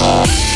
Bye.